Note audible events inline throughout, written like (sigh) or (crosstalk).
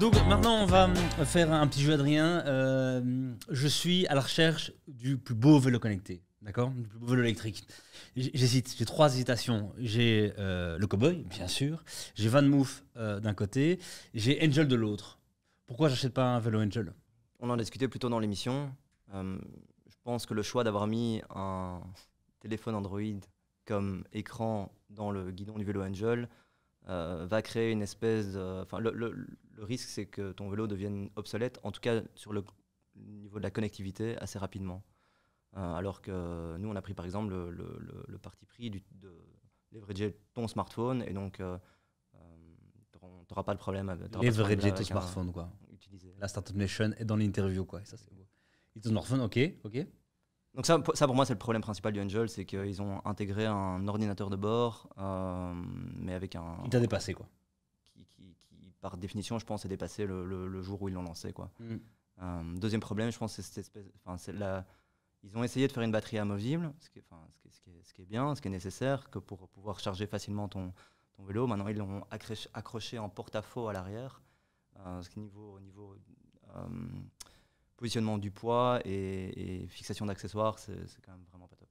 Donc maintenant, on va euh, faire un petit jeu, Adrien. Euh, je suis à la recherche du plus beau vélo connecté, d'accord? Du plus beau vélo électrique. J'hésite, j'ai trois hésitations. J'ai euh, le Cowboy, bien sûr. J'ai Van Moof euh, d'un côté. J'ai Angel de l'autre. Pourquoi j'achète pas un vélo Angel? On en discutait plus tôt dans l'émission. Euh, je pense que le choix d'avoir mis un téléphone Android comme écran dans le guidon du vélo Angel euh, va créer une espèce de... Enfin, le- le risque, c'est que ton vélo devienne obsolète, en tout cas sur le niveau de la connectivité, assez rapidement. Euh, alors que nous, on a pris par exemple le, le- le- le parti pris du, de leverager ton smartphone et donc euh, tu n'auras pas le problème avec de Leverager ton avec un- smartphone, quoi. utiliser. La Startup Nation est dans l'interview, quoi. Et ça, c'est beau. Et ton smartphone, ok, ok. Donc ça, pour- ça pour moi, c'est le problème principal du Angel, c'est qu'ils ont intégré un ordinateur de bord, euh, mais avec un... Il t'a dépassé, quoi. Par définition, je pense, est dépassé le, le- le jour où ils l'ont lancé. Quoi. Mm. Euh, deuxième problème, je pense, c'est cette espèce... La... Ils ont essayé de faire une batterie amovible, ce qui, est, enfin, ce, qui est, ce qui est- ce qui est bien, ce qui est nécessaire, que pour pouvoir charger facilement ton, ton vélo. Maintenant, ils l'ont accroché, accroché en porte-à-faux à l'arrière, euh, ce qui niveau, au niveau euh, positionnement du poids et, et fixation d'accessoires, c'est quand même vraiment pas top.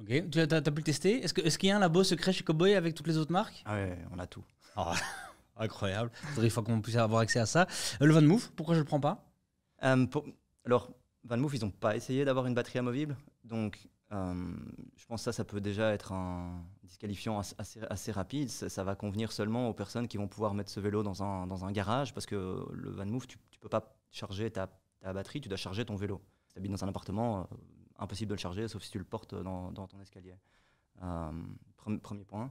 Ok, tu as, pu le tester? Est-ce qu'il y a un labo secret chez Cowboy avec toutes les autres marques? Ah ouais, on a tout. (laughs) Incroyable. Il faut qu'on puisse avoir accès à ça. Euh, Le Van Move, pourquoi je le prends pas? Euh, alors, Van Moof, ils n'ont pas essayé d'avoir une batterie amovible. Donc, euh, je pense que ça, ça peut déjà être un disqualifiant as- assez, rapide. Ça, va convenir seulement aux personnes qui vont pouvoir mettre ce vélo dans un, garage parce que le Van Moof, tu ne peux pas charger ta, batterie, tu dois charger ton vélo. Si tu habites dans un appartement, impossible de le charger sauf si tu le portes dans, ton escalier. Pre- premier point.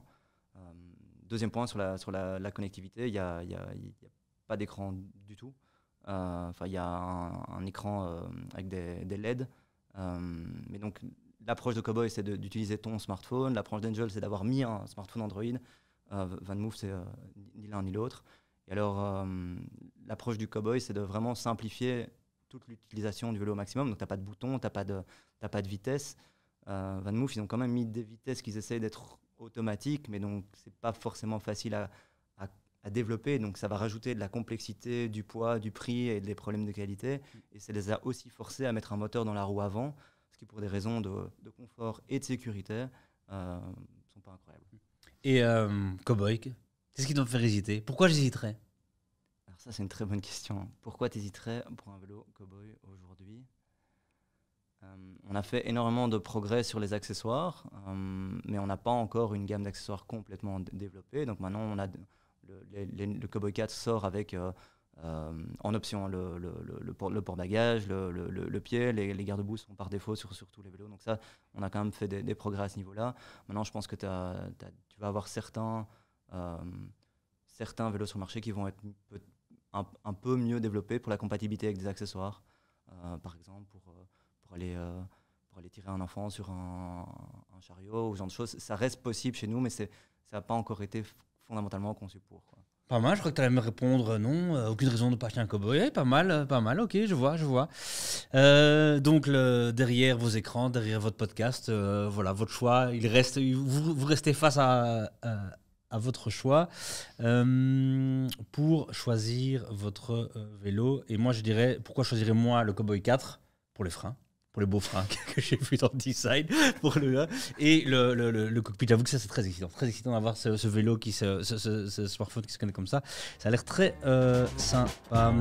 Deuxième point, sur la, connectivité, il n'y a, pas d'écran du tout. Euh, Enfin, il y a un, écran euh, avec des, LED. Euh, mais donc, l'approche de Cowboy, c'est d'utiliser ton smartphone. L'approche d'Angel, c'est d'avoir mis un smartphone Android. Van Move, c'est ni l'un ni l'autre. Et alors, l'approche du Cowboy, c'est de vraiment simplifier toute l'utilisation du vélo au maximum. Donc, tu n'as pas de bouton, tu n'as pas, de- vitesse. Euh, Van ils ont quand même mis des vitesses qu'ils essayent d'être automatiques, mais donc, c'est pas forcément facile à, à- à développer. Donc, ça va rajouter de la complexité, du poids, du prix et des problèmes de qualité. Et ça les a aussi forcés à mettre un moteur dans la roue avant, ce qui, pour des raisons de, de confort et de sécurité, euh, sont pas incroyables. Et euh, Cowboy, qu'est-ce qui me faire hésiter Pourquoi j'hésiterais? Alors, ça, c'est une très bonne question. Pourquoi tu hésiterais pour un vélo Cowboy aujourd'hui? On a fait énormément de progrès sur les accessoires, euh, mais on n'a pas encore une gamme d'accessoires complètement dé- développée. Donc maintenant, on a le, Cowboy 4 sort avec euh, euh, en option le, le, le, port- porte-bagages, le, pied, les, garde-boue sont par défaut sur, tous les vélos. Donc ça, on a quand même fait des, progrès à ce niveau-là. Maintenant, je pense que tu vas avoir certains, euh, vélos sur le marché qui vont être un, peu mieux développés pour la compatibilité avec des accessoires. Euh, par exemple, pour, euh, pour, aller, euh, pour aller tirer un enfant sur un, chariot ou ce genre de choses. Ça reste possible chez nous, mais ça n'a pas encore été fondamentalement conçu pour. Pas mal, je crois que tu allais me répondre euh, non, euh, aucune raison de pas acheter un Cowboy. Pas mal, pas mal, ok, je vois, je vois. Donc, derrière vos écrans, derrière votre podcast, voilà, votre choix, il reste, vous, vous restez face à, à, votre choix pour choisir votre vélo. Et moi, je dirais, pourquoi choisirais moi le Cowboy 4 Pour les freins. Pour beaux freins (laughs) que j'ai vu dans le design. Pour le, et le, le, le- le cockpit, j'avoue que ça c'est très excitant. Très excitant d'avoir ce, vélo, qui se, ce, smartphone qui se connaît comme ça. Ça a l'air très euh, sympa.